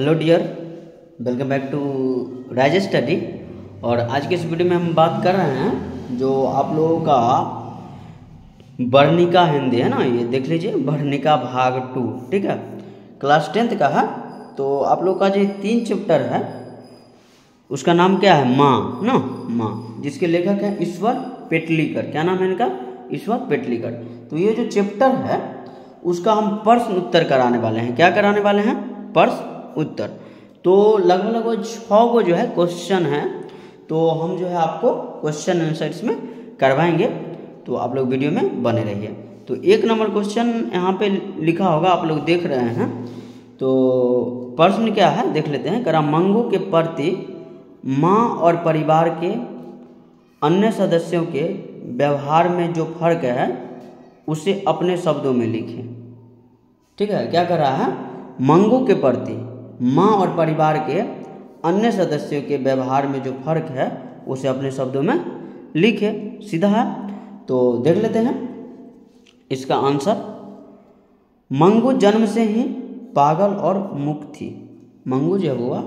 Hello dear welcome back to Raj study और आज के इस वीडियो में हम बात कर रहे हैं जो आप लोगों का वर्णिका हिंदी है ना, ये देख लीजिए वर्णिका भाग टू ठीक है? क्लास टेंथ का है तो आप लोग का जो तीन चैप्टर है। उसका नाम क्या है? माँ, ना? माँ, जिसके लेखक हैं ईश्वर पेटलीकर। क्या नाम है इनका? ईश्वर पेटलीकर। तो ये जो चैप्टर है, उसका हम प्रश्न उत्तर कराने वाले हैं। क्या कराने वाले हैं? प्रश्न उत्तर। तो लगभग लगभग छः को जो है क्वेश्चन है तो हम जो है आपको क्वेश्चन आंसर इसमें करवाएँगे। तो आप लोग वीडियो में बने रहिए। तो एक नंबर क्वेश्चन यहाँ पे लिखा होगा, आप लोग देख रहे हैं। तो प्रश्न क्या है, देख लेते हैं। करा, मंगू के प्रति माँ और परिवार के अन्य सदस्यों के व्यवहार में जो फ़र्क है, उसे अपने शब्दों में लिखें। ठीक है, क्या कर रहा है? मंगू के प्रति माँ और परिवार के अन्य सदस्यों के व्यवहार में जो फ़र्क है, उसे अपने शब्दों में लिखे, सीधा है। तो देख लेते हैं। इसका आंसर, मंगू जन्म से ही पागल और मुख थी। मंगू जो हुआ,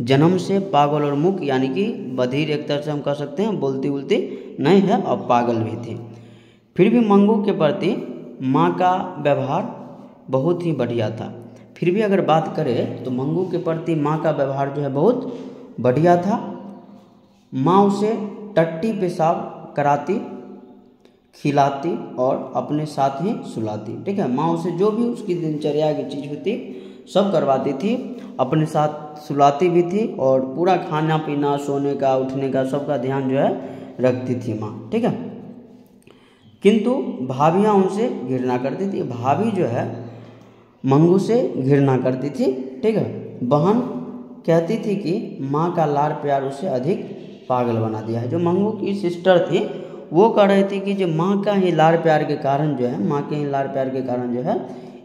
जन्म से पागल और मुख, यानी कि बधिर एक तरह से हम कह सकते हैं, बोलती उलती नहीं है और पागल भी थी। फिर भी मंगू के प्रति माँ का व्यवहार बहुत ही बढ़िया था। फिर भी अगर बात करें तो मंगू के प्रति माँ का व्यवहार जो है बहुत बढ़िया था। माँ उसे टट्टी पेशाब कराती, खिलाती और अपने साथ ही सुलाती। ठीक है, माँ उसे जो भी उसकी दिनचर्या की चीज़ होती, सब करवाती थी अपने साथ सुलाती भी थी और पूरा खाना पीना, सोने का, उठने का सबका ध्यान जो है रखती थी माँ। ठीक है, किंतु भाभियाँ उनसे घृणा करती थी। भाभी जो है मंगू से घृणा करती थी। ठीक है। बहन कहती थी कि माँ का लाड़ प्यार उसे अधिक पागल बना दिया है। जो मंगू की सिस्टर थी वो कह रही थी कि जो माँ का ही लाड़ प्यार के कारण जो है माँ के ही लाड़ प्यार के कारण जो है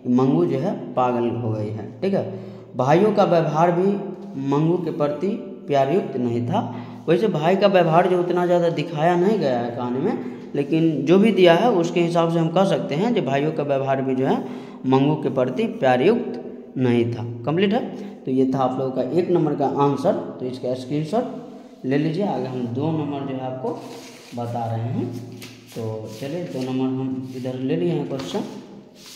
मंगू जो है पागल हो गई है। ठीक है। भाइयों का व्यवहार भी मंगू के प्रति प्यारयुक्त नहीं था। वैसे भाई का व्यवहार जो उतना ज़्यादा दिखाया नहीं गया है कहानी में लेकिन जो भी दिया है उसके हिसाब से हम कह सकते हैं कि भाइयों का व्यवहार भी जो है मंगू के प्रति प्यारयुक्त नहीं था। कंप्लीट है? तो ये था आप लोगों का एक नंबर का आंसर तो इसका स्क्रीनशॉट ले लीजिए। आगे हम दो नंबर जो है आपको बता रहे हैं। तो चलिए, दो नंबर हम इधर ले लिए हैं क्वेश्चन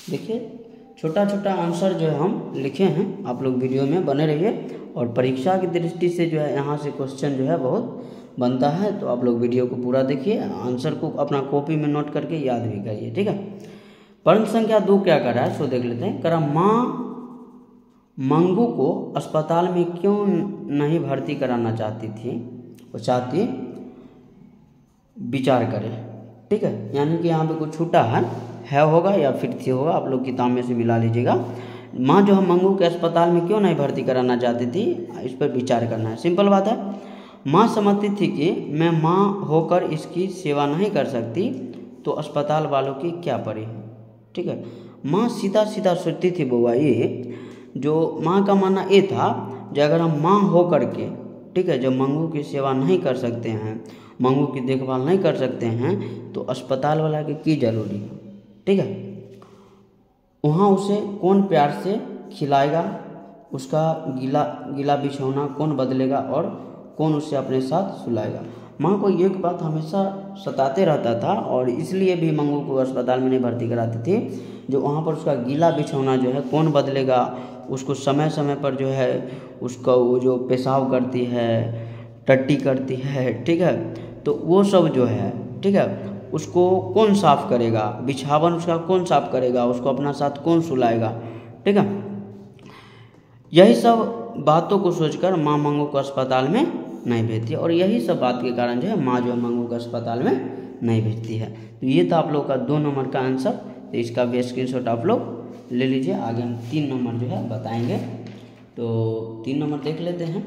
देखिए छोटा छोटा आंसर जो है हम लिखे हैं। आप लोग वीडियो में बने रहिए। और परीक्षा की दृष्टि से जो है यहाँ से क्वेश्चन जो है बहुत बनता है। तो आप लोग वीडियो को पूरा देखिए। आंसर को अपना कॉपी में नोट करके याद भी करिए। ठीक है? प्रश्न संख्या दो क्या कर रहा है? सो देख लेते हैं। करा माँ, मंगू को अस्पताल में क्यों नहीं भर्ती कराना चाहती थी? वो चाहती विचार करें। ठीक है? यानी कि यहाँ पे कुछ छूटा है। है होगा या फिर थी होगा, आप लोग किताब में से मिला लीजिएगा। माँ, जो है मंगू के अस्पताल में क्यों नहीं भर्ती कराना चाहती थी? इस पर विचार करना है। सिंपल बात है। माँ समझती थी कि मैं माँ होकर इसकी सेवा नहीं कर सकती तो अस्पताल वालों की क्या पड़ी? ठीक है। माँ सीधा सीधा सोचती थी बुआ ये जो माँ का मानना ये था कि अगर हम माँ हो कर के ठीक है, जब मंगू की सेवा नहीं कर सकते हैं, मंगू की देखभाल नहीं कर सकते हैं तो अस्पताल वाला की की ज़रूरी है? ठीक है। वहाँ उसे कौन प्यार से खिलाएगा? उसका गीला गीला बिछौना कौन बदलेगा और कौन उसे अपने साथ सुलाएगा? माँ को एक बात हमेशा सताते रहता था और इसलिए भी मंगू को अस्पताल में नहीं भर्ती कराती थी। जो वहाँ पर उसका गीला बिछौना जो है, कौन बदलेगा? उसको समय समय पर जो है, उसका वो जो पेशाब करती है, टट्टी करती है, ठीक है? तो वो सब जो है, ठीक है, उसको कौन साफ़ करेगा? बिछावन उसका कौन साफ़ करेगा? उसको अपना साथ कौन सुलाएगा? ठीक है? यही सब बातों को सोचकर माँ मंगू को अस्पताल में नहीं भेजती और यही सब बात के कारण जो है माँ जो है मंगू को अस्पताल में नहीं भेजती है। तो ये था आप लोग का दो नंबर का आंसर तो इसका भी स्क्रीन आप लोग ले लीजिए। आगे हम तीन नंबर जो है बताएँगे। तो तीन नंबर देख लेते हैं।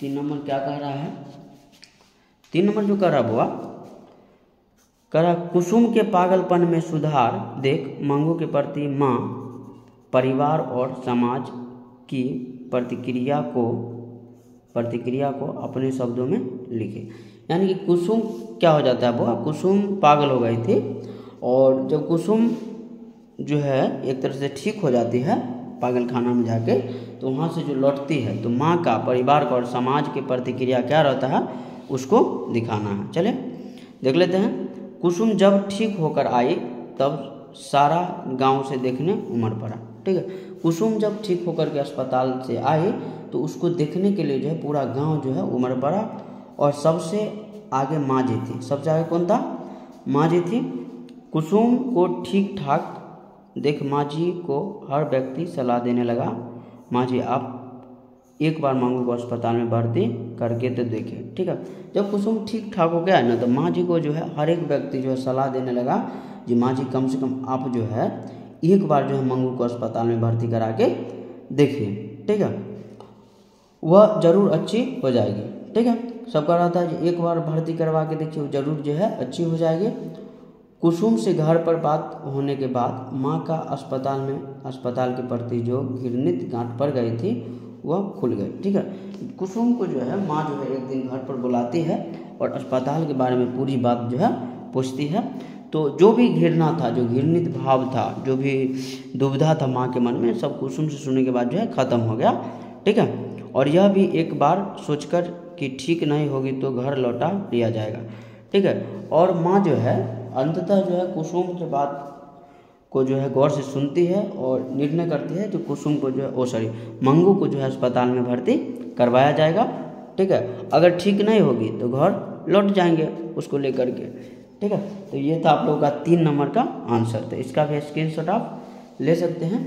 तीन नंबर क्या कह रहा है? तीन नंबर जो कह रहा बुआ, कह रहा कुसुम के पागलपन में सुधार देख मंगू के प्रति माँ, परिवार और समाज की प्रतिक्रिया को प्रतिक्रिया को अपने शब्दों में लिखे। यानी कि कुसुम क्या हो जाता है? बुआ कुसुम पागल हो गई थी और जब कुसुम जो है, एक तरह से ठीक हो जाती है पागल खाना में जाके तो वहाँ से जो लौटती है तो माँ का परिवार का और समाज की प्रतिक्रिया क्या रहता है? उसको दिखाना है। चले, देख लेते हैं। कुसुम जब ठीक होकर आई, तब सारा गाँव से देखने उमड़ पड़ा। ठीक है, कुसुम जब ठीक होकर के अस्पताल से आई तो उसको देखने के लिए जो है पूरा गाँव जो है उमड़ पड़ा और सबसे आगे माँ जी थी। सबसे आगे कौन था? माँ जी थी। कुसुम को ठीक ठाक देख माँ जी को हर व्यक्ति सलाह देने लगा। माँ जी, आप एक बार मांगू को अस्पताल में भर्ती करके तो देखें ठीक है? जब कुसुम ठीक ठाक हो गया ना तो माँ जी को जो है हर एक व्यक्ति जो है सलाह देने लगा जी, माँ जी, कम से कम आप जो है एक बार जो है मंगू को अस्पताल में भर्ती करा के देखिए, ठीक है? वह ज़रूर अच्छी हो जाएगी। ठीक है? सबका रहता है कि एक बार भर्ती करवा के देखिए ज़रूर जो है अच्छी हो जाएगी। कुसुम से घर पर बात होने के बाद माँ का अस्पताल में, अस्पताल के प्रति जो घृणित गांठ पड़ गई थी, वह खुल गई। ठीक है? कुसुम को जो है, माँ जो है एक दिन घर पर बुलाती है और अस्पताल के बारे में पूरी बात जो है पूछती है। तो जो भी घृणा था, जो घृणित भाव था, जो भी दुविधा था माँ के मन में, सब कुसुम से सुनने के बाद जो है ख़त्म हो गया। ठीक है? और यह भी एक बार सोचकर कि ठीक नहीं होगी तो घर लौटा लिया जाएगा। ठीक है? और माँ जो है, अंततः जो है कुसुम के बात को जो है गौर से सुनती है और निर्णय करती है कि कुसुम को जो है, ओ सॉरी, मंगू को जो है अस्पताल में भर्ती करवाया जाएगा। ठीक है? अगर ठीक नहीं होगी तो घर लौट जाएँगे उसको लेकर के। ठीक है? तो ये था आप लोगों का तीन नंबर का आंसर। तो इसका भी स्क्रीन आप ले सकते हैं।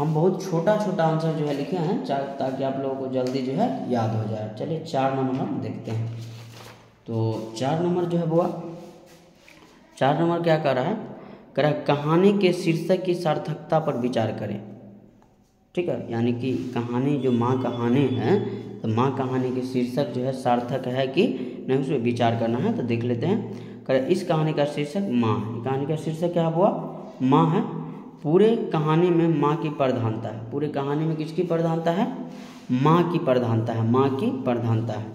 हम बहुत छोटा छोटा आंसर जो है लिखे हैं ताकि आप लोगों को जल्दी जो है याद हो जाए। चलिए चार नंबर हम देखते हैं। तो चार नंबर जो है बुआ, चार नंबर क्या कर रहा है? कह रहा है, कहानी के शीर्षक की सार्थकता पर विचार करें। ठीक है, यानी कि कहानी जो माँ कहानी है तो माँ कहानी के शीर्षक जो है सार्थक है कि नहीं उसमें विचार करना है तो देख लेते हैं। कर इस कहानी का शीर्षक माँ है। कहानी का शीर्षक क्या हुआ माँ है। पूरे कहानी में माँ की प्रधानता है। पूरे कहानी में किसकी प्रधानता है? माँ की प्रधानता है। माँ की प्रधानता है।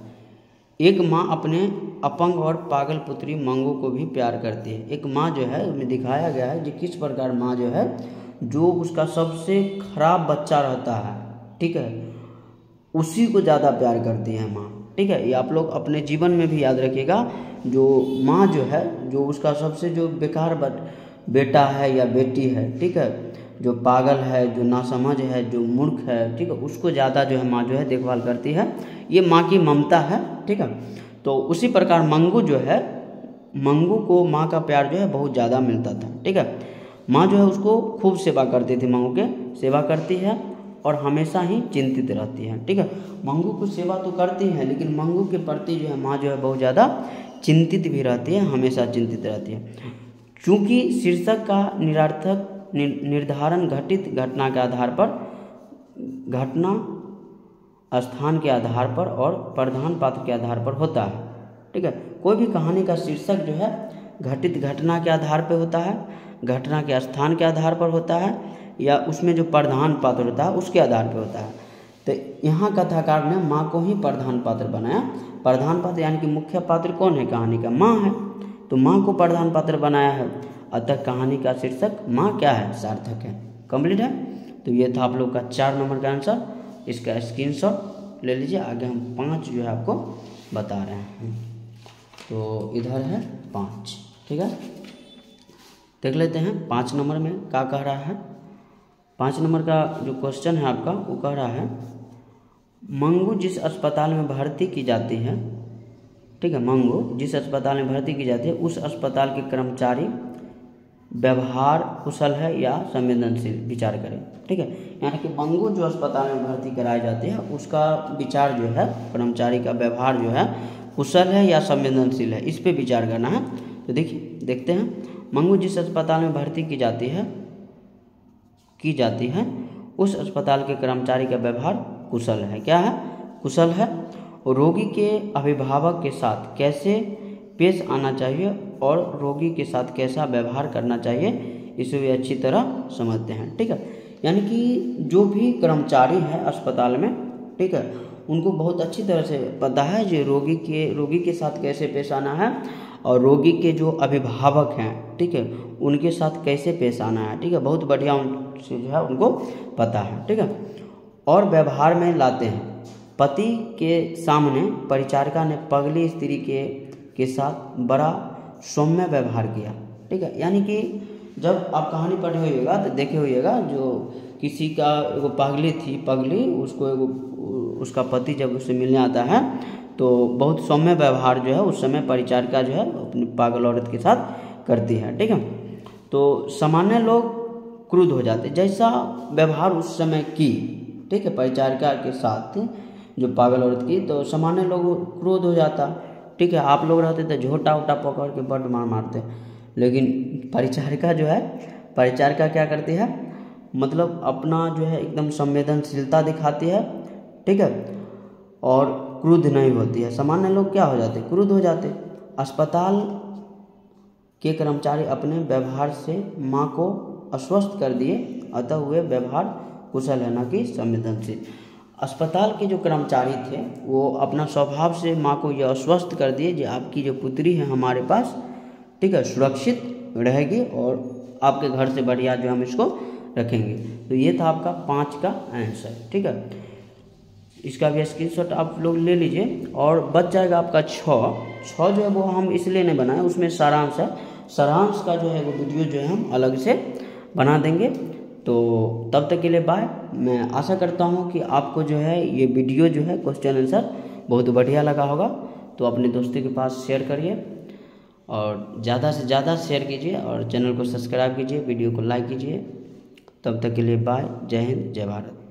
एक माँ अपने अपंग और पागल पुत्री मंगू को भी प्यार करती है। एक माँ जो है, उसमें दिखाया गया है कि किस प्रकार माँ जो है, जो उसका सबसे खराब बच्चा रहता है, ठीक है, उसी को ज़्यादा प्यार करती है माँ, ठीक है। ये आप लोग अपने जीवन में भी याद रखिएगा, जो माँ जो है, जो उसका सबसे जो बेकार बेटा है या बेटी है, ठीक है? जो पागल है, जो नासमझ है, जो मूर्ख है, ठीक है? उसको ज़्यादा जो है माँ जो है देखभाल करती है। ये माँ की ममता है, ठीक है? तो उसी प्रकार मंगू जो है, मंगू को माँ का प्यार जो है बहुत ज़्यादा मिलता था, ठीक है? माँ जो है उसको खूब सेवा करती थी मंगू के, सेवा करती है और हमेशा ही चिंतित रहती है, ठीक है? मंगू को सेवा तो करती है, लेकिन मंगू के प्रति जो है माँ जो है बहुत ज़्यादा चिंतित भी रहती है, हमेशा चिंतित रहती है। चूँकि शीर्षक का निरार्थक निर्धारण घटित घटना के आधार पर, घटना स्थान के आधार पर और प्रधान पात्र के आधार पर होता है। ठीक है? कोई भी कहानी का शीर्षक जो है, घटित घटना के आधार पर होता है, घटना के स्थान के आधार पर होता है, या उसमें जो प्रधान पात्र होता है उसके आधार पर होता है। तो यहाँ कथाकार ने माँ को ही प्रधान पात्र बनाया। प्रधान पात्र यानी कि मुख्य पात्र कौन है? कहानी का माँ है। तो माँ को प्रधान पात्र बनाया है। अतः कहानी का शीर्षक, माँ क्या है? सार्थक है। कंप्लीट है? तो ये था आप लोग का चार नंबर का आंसर इसका स्क्रीनशॉट ले लीजिए। आगे हम पाँच जो है आपको बता रहे हैं। तो इधर है पाँच। ठीक है? देख लेते हैं। पाँच नंबर में क्या कह रहा है? पाँच नंबर का जो क्वेश्चन है आपका, वो कह रहा है, मंगू जिस अस्पताल में भर्ती की जाती है ठीक है, मंगू। जिस अस्पताल में भर्ती की जाती है, उस अस्पताल के कर्मचारी व्यवहार कुशल है या संवेदनशील? विचार करें। ठीक है? यानी कि मंगू जो अस्पताल में भर्ती कराई जाती है, उसका विचार जो है, कर्मचारी का व्यवहार जो है, कुशल है या संवेदनशील है? इस पर विचार करना है। तो देखिए, देखते हैं। मंगू जिस अस्पताल में भर्ती की जाती है, की जाती है, उस अस्पताल के कर्मचारी का व्यवहार कुशल है। क्या है? कुशल है। रोगी के अभिभावक के साथ कैसे पेश आना चाहिए और रोगी के साथ कैसा व्यवहार करना चाहिए, इसे भी अच्छी तरह समझते हैं, ठीक है? यानी कि जो भी कर्मचारी हैं अस्पताल में, ठीक है, उनको बहुत अच्छी तरह से पता है जो रोगी के रोगी के साथ कैसे पेश आना है और रोगी के जो अभिभावक हैं, ठीक है, उनके साथ कैसे पेश आना है, ठीक है? बहुत बढ़िया उनसे जो है उनको पता है, ठीक है? और व्यवहार में लाते हैं। पति के सामने परिचारिका ने पगली स्त्री के के साथ बड़ा सौम्य व्यवहार किया। ठीक है? यानी कि जब आप कहानी पढ़े होइएगा तो देखे होइएगा जो किसी का एगो पगली थी, पगली, उसको एगो, उसका पति जब उससे मिलने आता है तो बहुत सौम्य व्यवहार जो है, उस समय परिचारिका जो है, अपनी पागल औरत के साथ करती है। ठीक है? तो सामान्य लोग क्रुद्ध हो जाते जैसा व्यवहार उस समय की, ठीक है, परिचारिका के साथ जो पागल औरत की तो सामान्य लोग क्रोध हो जाता। ठीक है, आप लोग रहते तो झोटा उटा पकड़ के बड मार मारते। लेकिन परिचारिका जो है परिचारिका क्या करती है? मतलब अपना जो है एकदम संवेदनशीलता दिखाती है। ठीक है, और क्रुद्ध नहीं होती है। सामान्य लोग क्या हो जाते? क्रुद्ध हो जाते। अस्पताल के कर्मचारी अपने व्यवहार से माँ को अस्वस्थ कर दिए। अतः हुए व्यवहार कुशल है, ना कि संवेदनशील। अस्पताल के जो कर्मचारी थे, वो अपना स्वभाव से माँ को यह अस्वस्थ कर दिए जो आपकी जो पुत्री है हमारे पास, ठीक है, सुरक्षित रहेगी और आपके घर से बढ़िया जो हम इसको रखेंगे। तो ये था आपका पाँच का आंसर, ठीक है? इसका भी स्क्रीनशॉट आप लोग ले लीजिए। और बच जाएगा आपका छः। छः जो है वो हम इसलिए नहीं बनाए, उसमें सारांश है। सारांश का जो है वो वीडियो जो है हम अलग से बना देंगे। तो तब तक के लिए बाय मैं आशा करता हूँ कि आपको जो है ये वीडियो जो है क्वेश्चन आंसर बहुत बढ़िया लगा होगा। तो अपने दोस्तों के पास शेयर करिए और ज़्यादा से ज़्यादा शेयर कीजिए और चैनल को सब्सक्राइब कीजिए वीडियो को लाइक कीजिए। तब तक के लिए बाय जय हिंद, जय भारत।